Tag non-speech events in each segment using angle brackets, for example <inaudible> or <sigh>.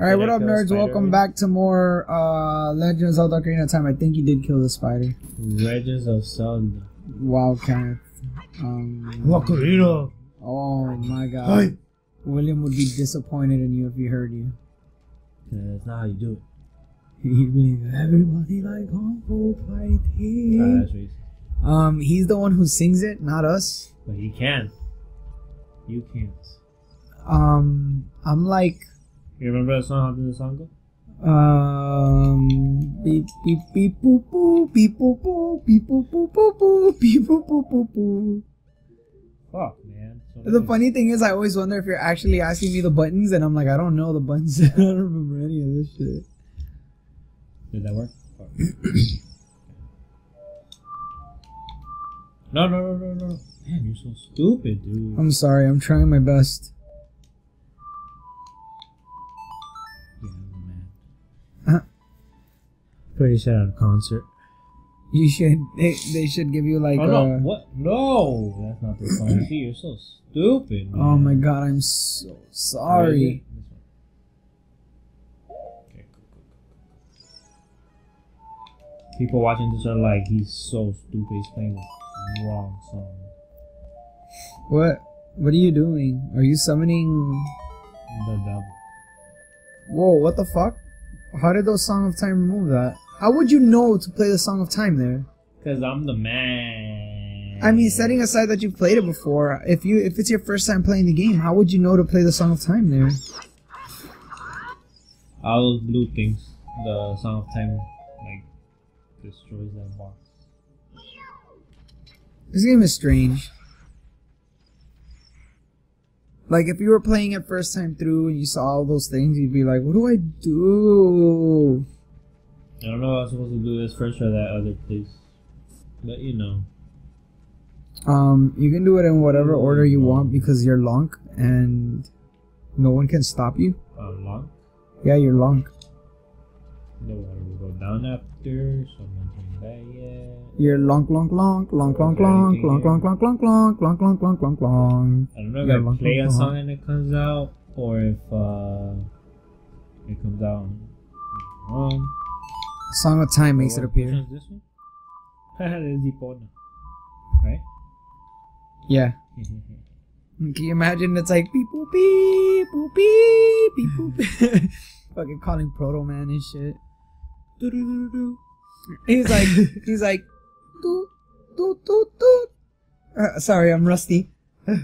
All right, what up, nerds? spider Welcome back to more uh Legends of Zelda Ocarina of Time. I think you did kill the spider. Legends of Zelda. Wow, Kenneth. Um, Ocarina. oh my God. William would be disappointed in you if he heard you. That's not how you do it. <laughs> He'd be like, everybody like Ah, fighting. Um, he's the one who sings it, not us. But he can. You can't. Um, I'm like, You remember that song? How did the song go? um, beep beep beep boop boop beep boop boop beep boop boop boop boop beep boop boop boop boop. Fuck, man. So The nice. funny thing is, I always wonder if you're actually asking me the buttons, and I'm like, I don't know the buttons. <laughs> I don't remember any of this shit. Did that work? No, no, no, no, no. Man, you're so stupid, dude. I'm sorry. I'm trying my best. Pretty shit at a concert. You should. They, they should give you like. oh, no. What? No! That's not the song. See, you're so stupid, man. Oh my god! I'm so sorry. it? This one. Okay, cool, cool, cool. People watching this are like, he's so stupid. He's playing the wrong song. What? What are you doing? Are you summoning? The devil. Whoa! What the fuck? How did those Song of Time remove that? How would you know to play the Song of Time there? Cause I'm the man. I mean, setting aside that you've played it before, if you if it's your first time playing the game, how would you know to play the Song of Time there? all those blue things, the Song of Time, like destroys that box. This game is strange. Like if you were playing it first time through and you saw all those things, you'd be like, "What do I do?" I don't know if I was supposed to do this first or that other place, but you know, Um, you can do it in whatever order you want because you're long and no one can stop you. uh, long. Yeah, you're Lonk. The water will go down after. Someone came back yet. You're Lonk, Lonk, Lonk, Lonk, Lonk, Lonk, Lonk, Lonk, Lonk, Lonk, Lonk, Lonk, Lonk, Lonk, Lonk, Lonk. I don't know if I long, play a song and it comes out, or if uh, it comes out wrong. Song of Time makes it appear. This one? This <laughs> is Epona. Right? Yeah. <laughs> Can you imagine? It's like beep boop beep boop beep beep boop. <laughs> Fucking calling Proto Man and shit. Do-do-do-do-do. He's like, he's like, do do do do. Uh, sorry, I'm rusty. Uh,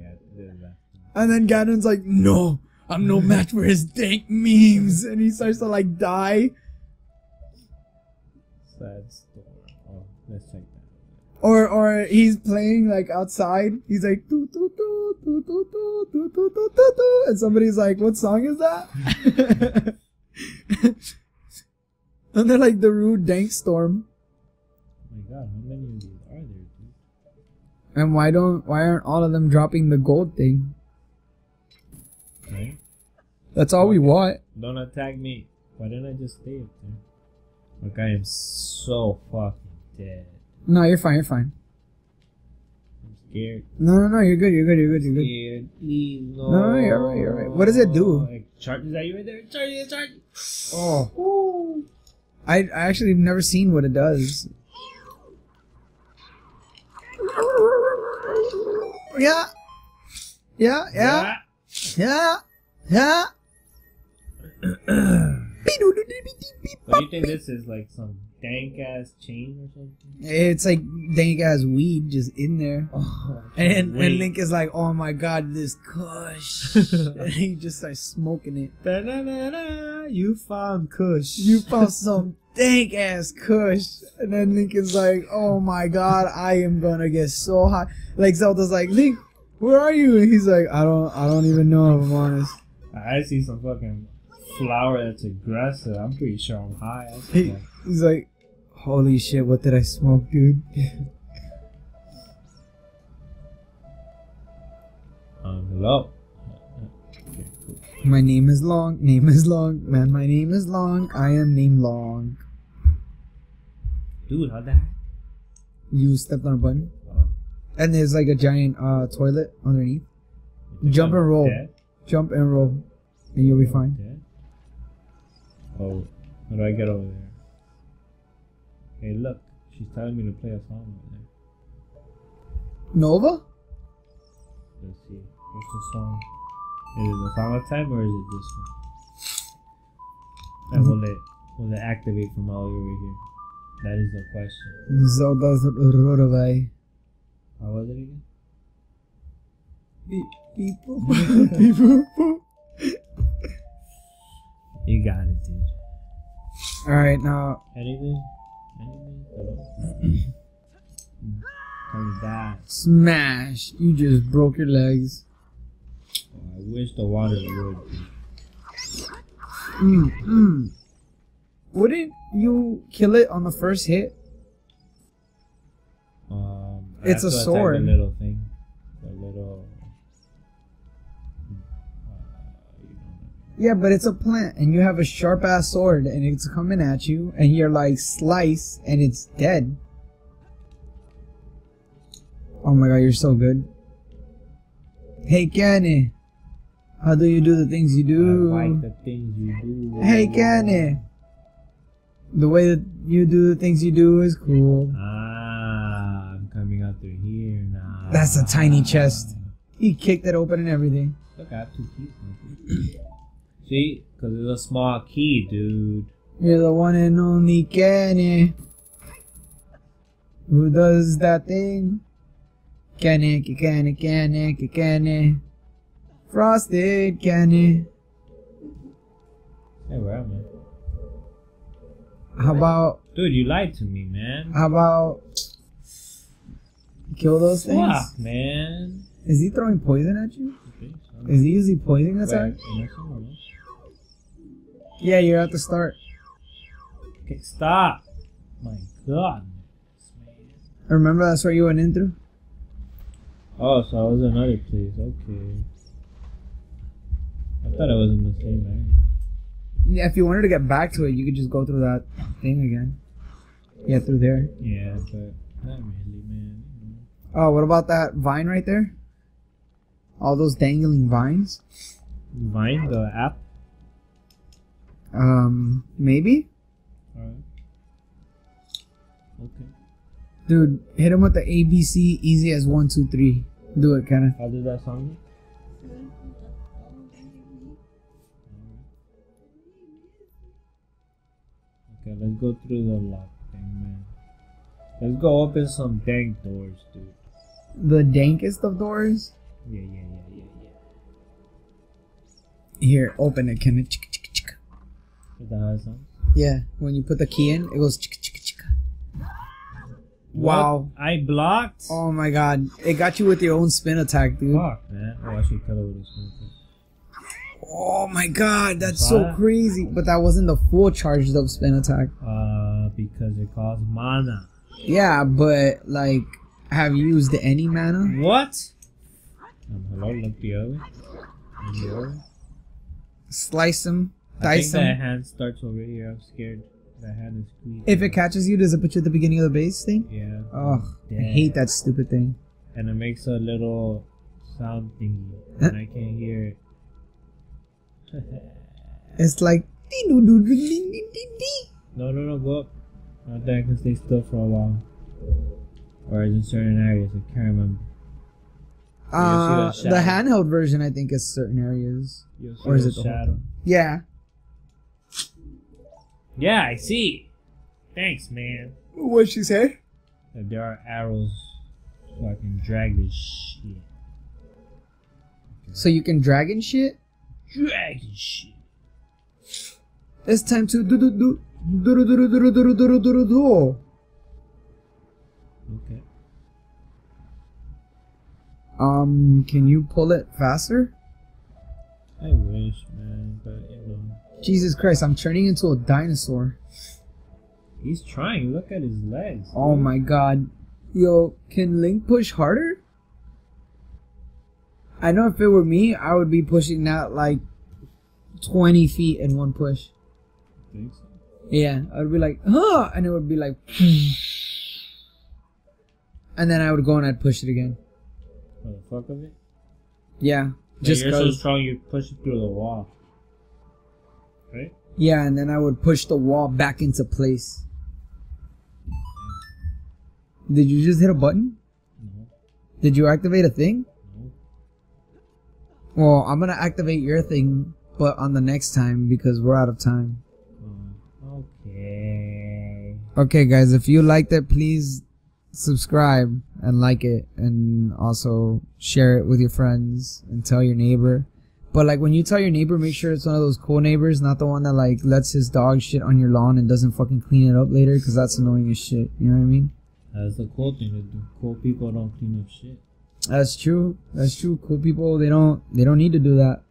yeah, it is that. And then Ganon's like, no, I'm no match for his dank memes. And he starts to like die. Sad story. Oh, let's check that. Or or he's playing like outside. He's like doo doo doo doo doo doo doo doo doo doo doo and somebody's like, What song is that? <laughs> and they're like the rude dank storm. Oh my god, how many of these are there, dude? And why don't why aren't all of them dropping the gold thing? That's all we want. Don't attack me. Why didn't I just stay up there? Look, I am so fucking dead. No, you're fine, you're fine. I'm scared. No no no, you're good, you're good, you're good, you're good. Scared. Please, no. No, no, you're right, you're right. What does it do? It charges at you right there. Charges, charges. Oh. I I actually have never seen what it does. Yeah. Yeah, yeah, yeah, yeah. Do you think this is? Like some dank ass chain or something? It's like dank ass weed just in there. Oh, And, and Link is like, oh my god, this kush. <laughs> and he just starts smoking it. Da-na-na-na, you found Kush. You <laughs> found some dank ass kush. And then Link is like, oh my god, I am gonna get so high. Like Zelda's like, Link, where are you? And he's like, I don't, I don't even know if I'm honest. I see some fucking flower that's aggressive. I'm pretty sure I'm high. He, he's like, holy shit, what did I smoke, dude? <laughs> Um, hello. Okay, cool. My name is Long, name is Long, man, my name is Long, I am named Long. Dude, how that? You stepped on a button? Uh, And there's like a giant uh toilet underneath. Jump and roll. dead? Jump and roll, and you'll be fine. Dead? Oh, how do I get over there? Hey, look. She's telling me to play a song right there. Navi? Let's see. What's the song? Is it the song of time or is it this one? And will it will it activate from all over here? That is the question. Zelda's away. How was it again? Beep, beep, <laughs> You got it, dude. All right, now Anything? Anything? To die. smash. You just broke your legs. Oh, I wish the water would. Mm, mm. Wouldn't you kill it on the first hit? Um, I It's a sword. The little thing. The little. Yeah, but it's a plant, and you have a sharp ass sword, and it's coming at you, and you're like slice, and it's dead. Oh my god, you're so good. Hey, Kenny. How do you do the things you do? I like the things you do. Hey, Kenny. The way that you do the things you do is cool. Ah, I'm coming out through here now. That's a tiny chest. He kicked it open and everything. Look, I have two keys. See, because it's a small key, dude. You're the one and only Kenny. Who does that thing? Kenny, Kenny, Kenny, Kenny. Frosted Kenny. Hey, where am I? How about, Dude, you lied to me, man. how about kill those things? Fuck, man. Is he throwing poison at you? So- Is he using poison attack? Yeah, you're at the start. Okay, stop. My God. Remember that's where you went in through? Oh, so I was in another place. Okay. I thought I was in the same area. Yeah, if you wanted to get back to it, you could just go through that thing again. Yeah, through there. Yeah, but not really, man. Oh, what about that vine right there? All those dangling vines? Vine, the app. Um, maybe? Alright. Okay. Dude, hit him with the ABC easy as one, two, three. Do it, Kenneth. How did that song? Okay, let's go through the lock thing, man. Let's go open some dank doors, dude. The dankest of doors? Yeah, yeah, yeah, yeah, yeah. Here, open it, Kenneth. How it sounds? Yeah, when you put the key in, it goes chicka, chicka, chicka. Wow. I blocked? Oh my god. It got you with your own spin attack, dude. Fuck, man. Oh, I should cut over this one. Oh my god, that's so that? crazy. But that wasn't the full charged up spin attack. Uh, because it costs mana. Yeah, but like, have you used any mana? What? Um, hello, look the other way. Look the other way. Slice them, I think that hand starts over here. I'm scared. That hand is squeezed. If it catches you, does it put you at the beginning of the base thing? Yeah. Oh, I hate that stupid thing. And it makes a little sound thingy. And I can't hear it. <laughs> It's like. no, no, no, go up. Not that I can stay still for a while. Or is in certain areas. I can't remember. Uh, the handheld version, I think, is certain areas. Or is it the whole shadow? Yeah. Yeah, I see. Thanks, man. What'd she say? That there are arrows so I can drag this shit. So you can dragon shit? Drag this shit. It's time to do do do do do do do do do do do do do. Okay. Um, can you pull it faster? I wish, Jesus Christ, I'm turning into a dinosaur. He's trying. Look at his legs. Oh dude. my god. Yo, can Link push harder? I know if it were me, I would be pushing that like 20 feet in one push. Think so? Yeah, I would be like, huh, and it would be like, <sniffs> and then I would go and I'd push it again. For the fuck of it? Yeah, Just just you're so strong, you push it through the wall. Right? Yeah, and then I would push the wall back into place. Did you just hit a button? No. Did you activate a thing? No. Well, I'm gonna activate your thing, but on the next time because we're out of time. Oh, okay. Okay, guys, if you liked it, please subscribe and like it, and also share it with your friends and tell your neighbor. But like when you tell your neighbor, make sure it's one of those cool neighbors, not the one that like lets his dog shit on your lawn and doesn't fucking clean it up later, because that's annoying as shit. You know what I mean? That's the cool thing to do. Cool people don't clean up shit. That's true. That's true. Cool people, they don't they don't need to do that.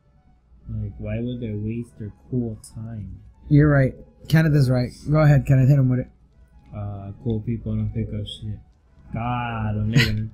Like, why would they waste their cool time? You're right. Canada's right. Go ahead, Kenneth. Hit him with it. Uh, cool people don't pick up shit. God, I'm.